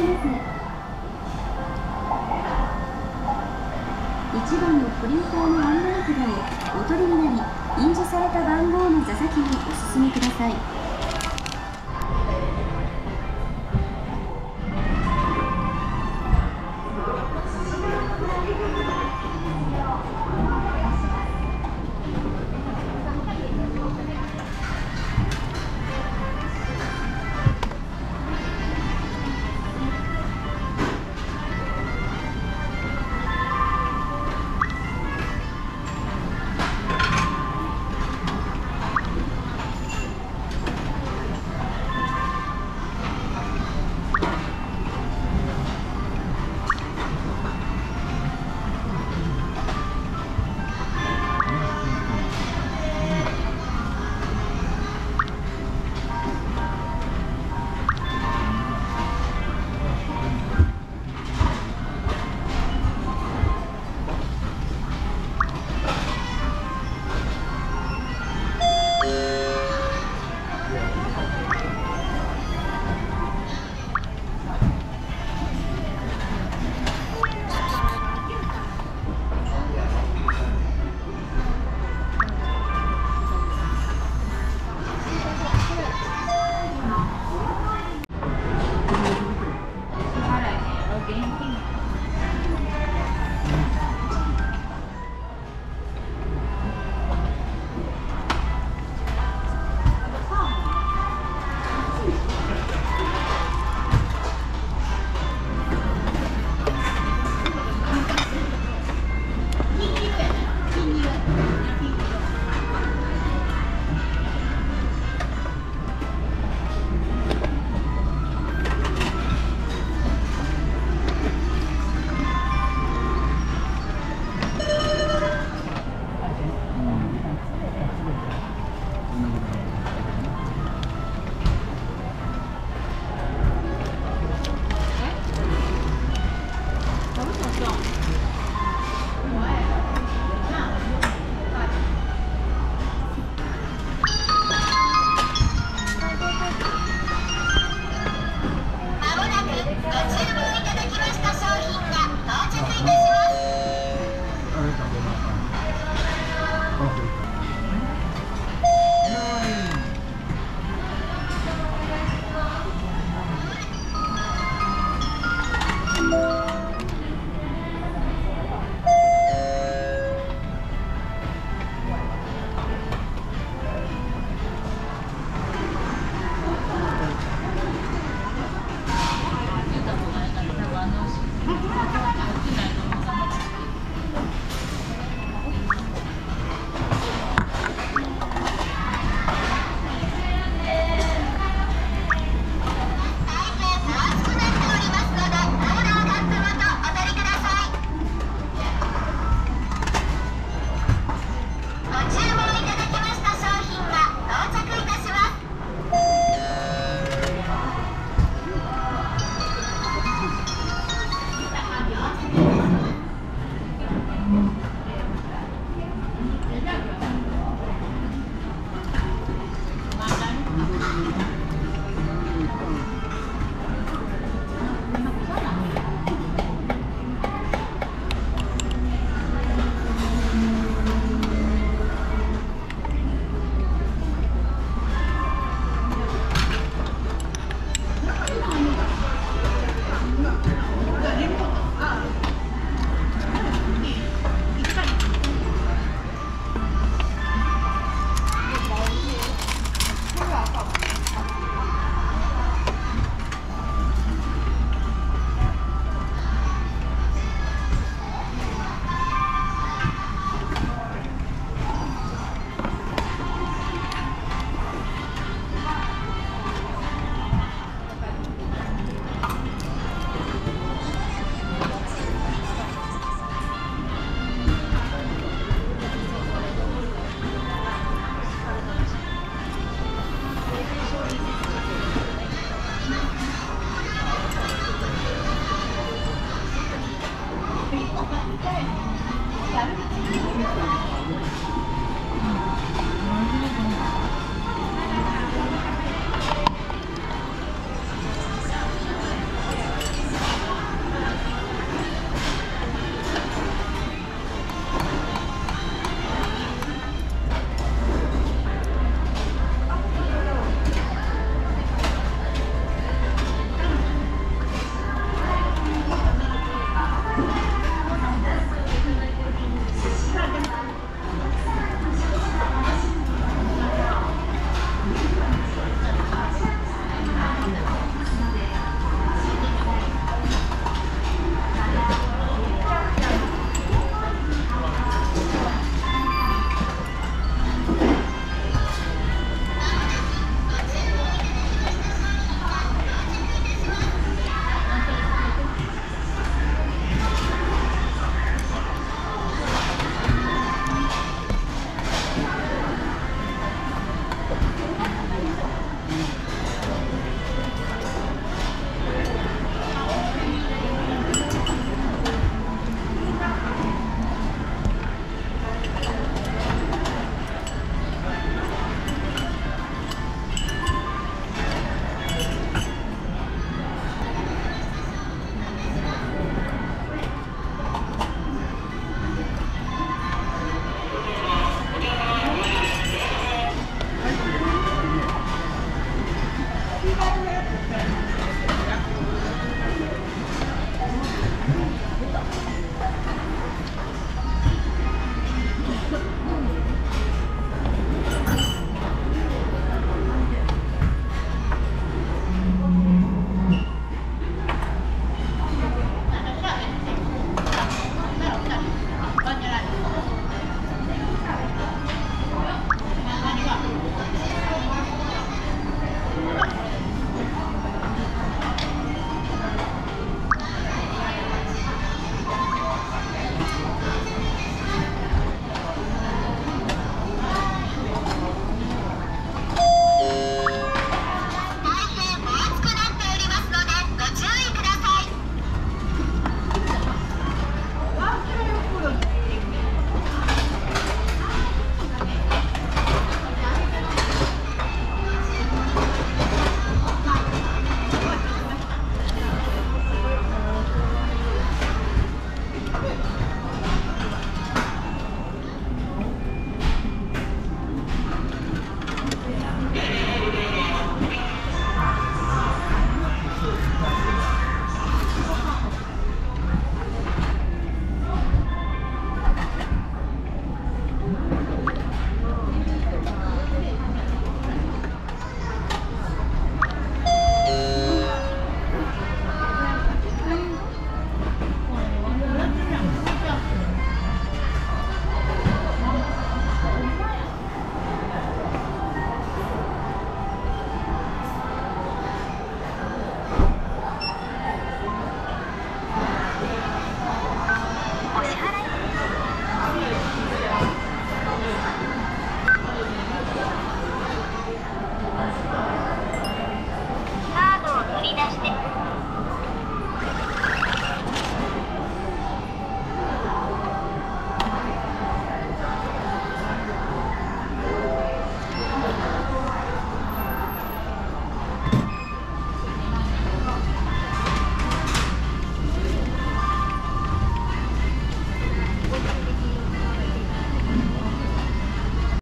1番のプリンターの案内札をお取りになり印字された番号の座席にお進みください。gone.